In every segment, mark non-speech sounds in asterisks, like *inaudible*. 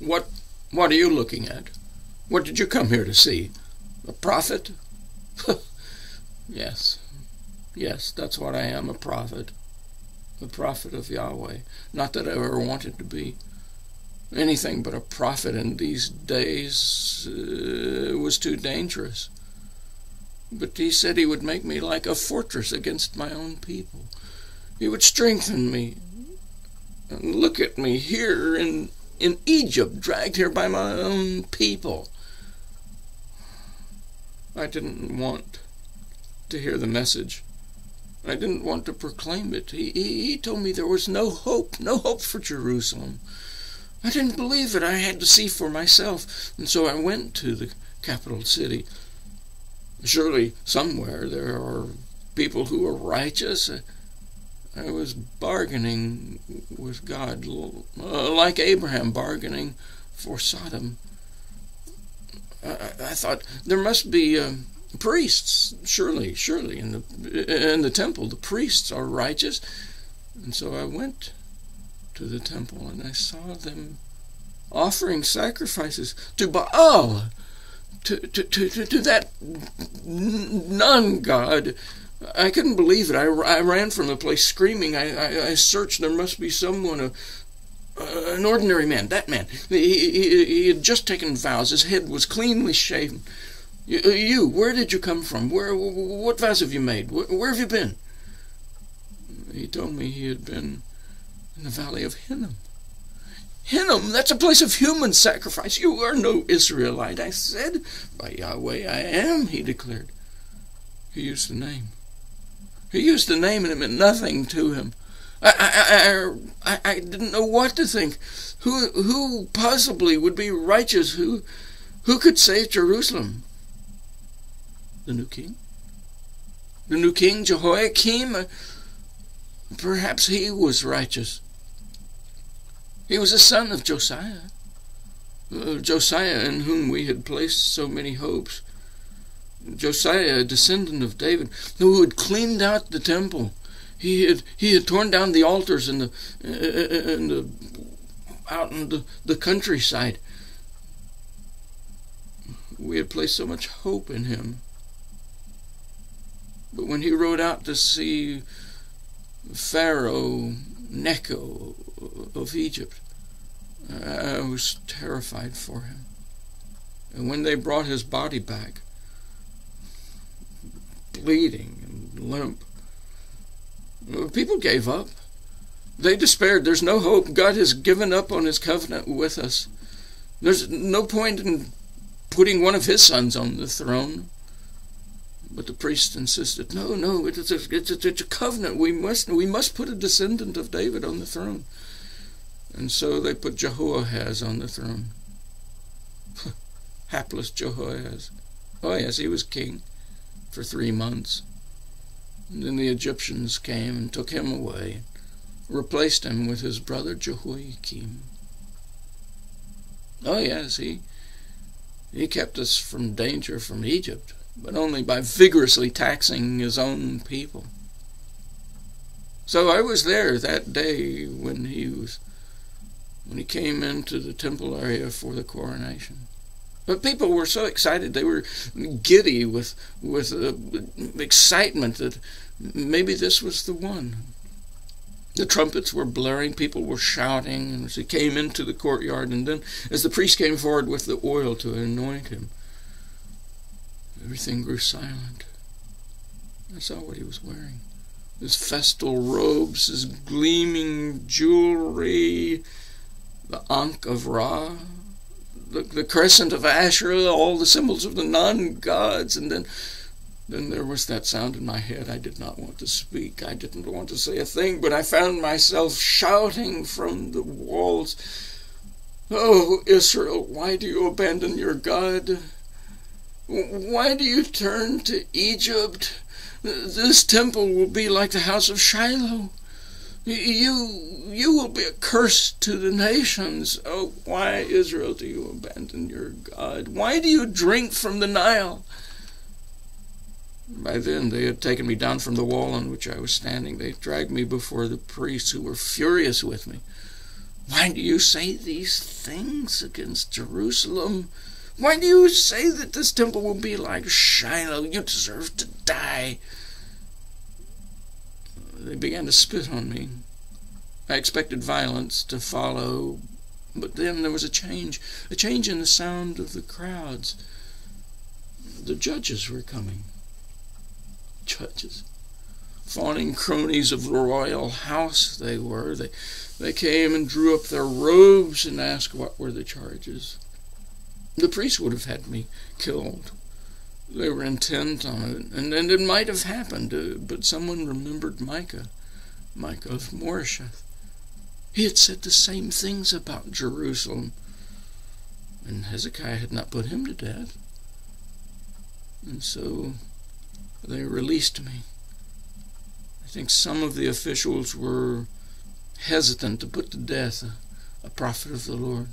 What, what are you looking at? What did you come here to see? A prophet? *laughs* yes, yes, that's what I am, a prophet. A prophet of Yahweh. Not that I ever wanted to be anything but a prophet in these days uh, was too dangerous. But he said he would make me like a fortress against my own people. He would strengthen me. And look at me here in, in Egypt, dragged here by my own people. I didn't want to hear the message. I didn't want to proclaim it. He, he, he told me there was no hope, no hope for Jerusalem. I didn't believe it. I had to see for myself. And so I went to the capital city. Surely somewhere there are people who are righteous. I was bargaining with God, uh, like Abraham bargaining for Sodom. I, I thought there must be um, priests, surely, surely in the in the temple. The priests are righteous, and so I went to the temple and I saw them offering sacrifices to Baal, to to to to, to that nun god. I couldn't believe it. I, I ran from the place screaming. I, I, I searched. There must be someone, a, uh, an ordinary man, that man. He, he, he, had just taken vows. His head was cleanly shaven. You, you, where did you come from? Where, what vows have you made? Where, where have you been? He told me he had been in the valley of Hinnom. Hinnom, that's a place of human sacrifice. You are no Israelite. I said, By Yahweh I am, he declared. He used the name. He used the name and it meant nothing to him. I, I, I, I didn't know what to think. Who, who possibly would be righteous? Who, who could save Jerusalem? The new king? The new king, Jehoiakim? Perhaps he was righteous. He was a son of Josiah. Uh, Josiah, in whom we had placed so many hopes. Josiah, a descendant of David, who had cleaned out the temple he had he had torn down the altars in the uh, in the out in the, the countryside. We had placed so much hope in him. But when he rode out to see Pharaoh Necho of Egypt, I was terrified for him. And when they brought his body back, bleeding and limp, People gave up. They despaired. There's no hope. God has given up on his covenant with us. There's no point in putting one of his sons on the throne. But the priest insisted, no, no, it's a, it's a, it's a covenant. We must, we must put a descendant of David on the throne. And so they put Jehoahaz on the throne. *laughs* Hapless Jehoahaz. Oh, yes, he was king for three months. And then the Egyptians came and took him away, replaced him with his brother Jehoiakim. Oh, yes, he, he kept us from danger from Egypt, but only by vigorously taxing his own people. So I was there that day when he was when he came into the temple area for the coronation. But people were so excited; they were giddy with with uh, excitement that maybe this was the one. The trumpets were blaring, people were shouting as he came into the courtyard, and then as the priest came forward with the oil to anoint him, everything grew silent. I saw what he was wearing his festal robes, his gleaming jewelry, the Ankh of Ra, the, the crescent of Asherah, all the symbols of the non gods, and then then there was that sound in my head. I did not want to speak. I didn't want to say a thing, but I found myself shouting from the walls, Oh, Israel, why do you abandon your God? Why do you turn to Egypt? This temple will be like the house of Shiloh. You, you will be a curse to the nations. Oh, why, Israel, do you abandon your God? Why do you drink from the Nile? By then, they had taken me down from the wall on which I was standing. They dragged me before the priests, who were furious with me. Why do you say these things against Jerusalem? Why do you say that this temple will be like Shiloh? You deserve to die. They began to spit on me. I expected violence to follow, but then there was a change, a change in the sound of the crowds. The judges were coming. Judges. Fawning cronies of the royal house they were. They, they came and drew up their robes and asked what were the charges. The priests would have had me killed. They were intent on it, and, and it might have happened, uh, but someone remembered Micah, Micah of Moresheth. He had said the same things about Jerusalem, and Hezekiah had not put him to death. And so they released me. I think some of the officials were hesitant to put to death a, a prophet of the Lord.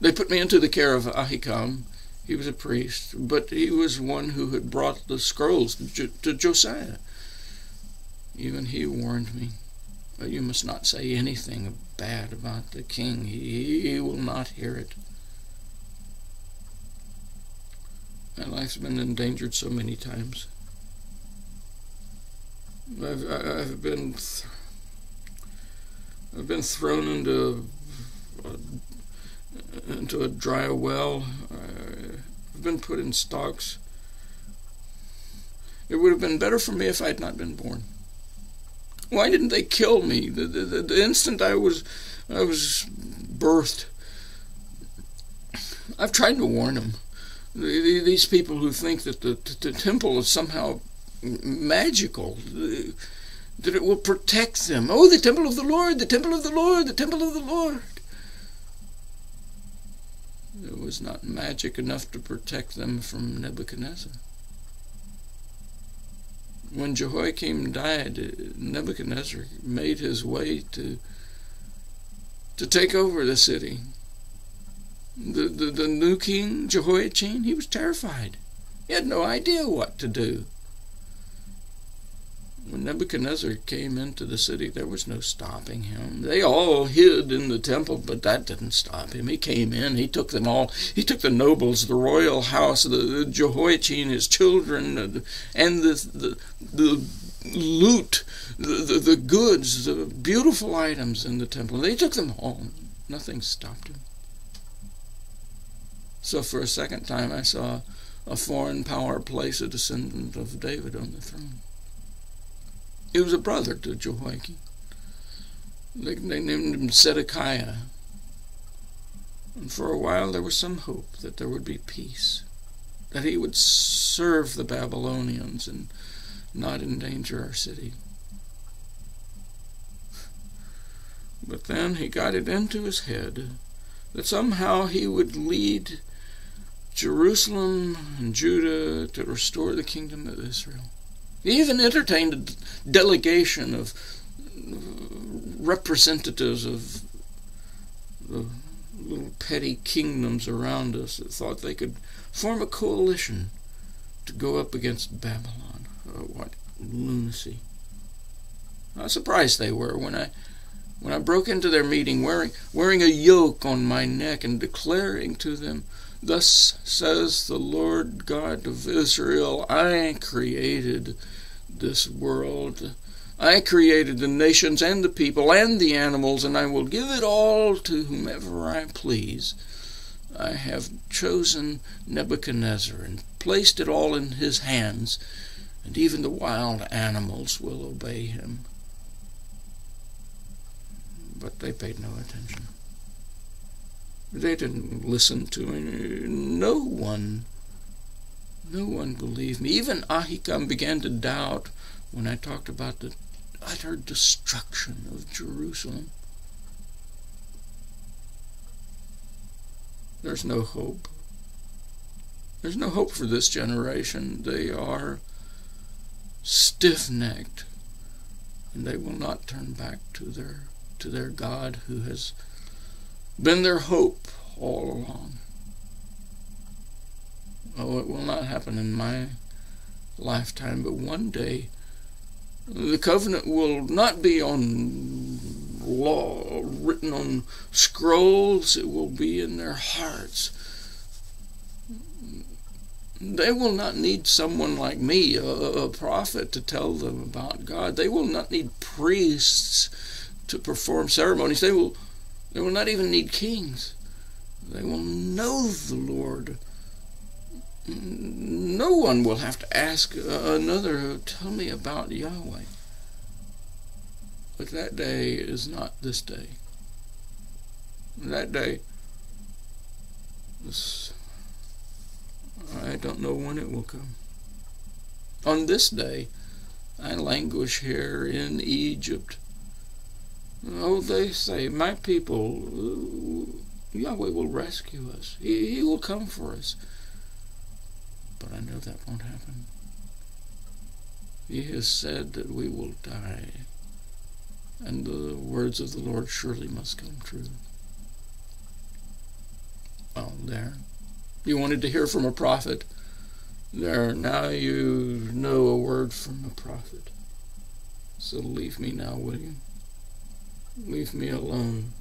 They put me into the care of Ahikam. He was a priest, but he was one who had brought the scrolls to, Josiah. Even he warned me, You must not say anything bad about the king. He, he will not hear it. My life's been endangered so many times. I've, I've been I've been thrown into a, into a dry well. Been put in stocks. It would have been better for me if I had not been born. Why didn't they kill me the, the, the instant I was I was birthed? I've tried to warn them. These people who think that the, the temple is somehow magical, that it will protect them. Oh, the temple of the Lord, the temple of the Lord, the temple of the Lord. It was not magic enough to protect them from Nebuchadnezzar. When Jehoiakim died, Nebuchadnezzar made his way to to take over the city. The, the, the new king, Jehoiachin, he was terrified. He had no idea what to do. When Nebuchadnezzar came into the city, there was no stopping him. They all hid in the temple, but that didn't stop him. He came in, he took them all. He took the nobles, the royal house, the, the Jehoiachin, his children, and the, the, the loot, the, the, the goods, the beautiful items in the temple. They took them all. Nothing stopped him. So for a second time, I saw a foreign power place a descendant of David on the throne. He was a brother to Jehoiakim. They, they named him Zedekiah. And for a while there was some hope that there would be peace, that he would serve the Babylonians and not endanger our city. But then he got it into his head that somehow he would lead Jerusalem and Judah to restore the kingdom of Israel. He even entertained a delegation of uh, representatives of the little petty kingdoms around us that thought they could form a coalition to go up against Babylon. Oh, what lunacy. How surprised they were when I when I broke into their meeting wearing wearing a yoke on my neck and declaring to them Thus says the Lord God of Israel I created this world. I created the nations and the people and the animals, and I will give it all to whomever I please. I have chosen Nebuchadnezzar and placed it all in his hands, and even the wild animals will obey him. But they paid no attention. They didn't listen to me. No one, no one believed me. Even Ahikam began to doubt when I talked about the utter destruction of Jerusalem. There's no hope. There's no hope for this generation. They are stiff necked and they will not turn back to their to their God who has been their hope all along. Oh, it will not happen in my lifetime, but one day the covenant will not be on law written on scrolls, it will be in their hearts. They will not need someone like me, a, a prophet, to tell them about God. They will not need priests to perform ceremonies. They will, they will not even need kings. They will know the Lord. No one will have to ask uh, another, tell me about Yahweh. But that day is not this day. That day, this, I don't know when it will come. On this day, I languish here in Egypt. Oh, they say, my people, Yahweh will rescue us. He, he will come for us. But I know that won't happen. He has said that we will die and the words of the Lord surely must come true. Well, there. You wanted to hear from a prophet. There, now you know a word from a prophet. So leave me now, will you? Leave me alone.